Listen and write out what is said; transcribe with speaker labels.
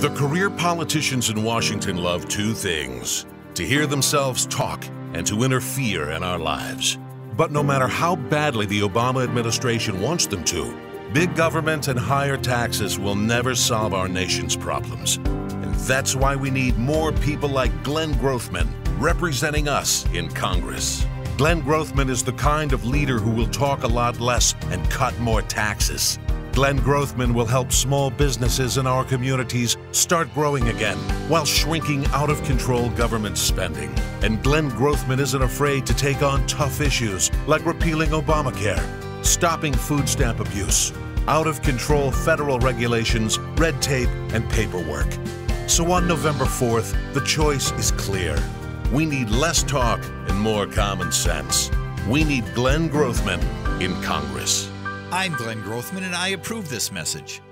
Speaker 1: The career politicians in Washington love two things to hear themselves talk and to interfere in our lives. But no matter how badly the Obama administration wants them to, big government and higher taxes will never solve our nation's problems. And that's why we need more people like Glenn Grothman representing us in Congress. Glenn Grothman is the kind of leader who will talk a lot less and cut more taxes. Glenn Grothman will help small businesses in our communities start growing again while shrinking out of control government spending. And Glenn Grothman isn't afraid to take on tough issues like repealing Obamacare, stopping food stamp abuse, out of control federal regulations, red tape, and paperwork. So on November 4th, the choice is clear. We need less talk and more common sense. We need Glenn Grothman in Congress.
Speaker 2: I'm Glenn Grothman, and I approve this message.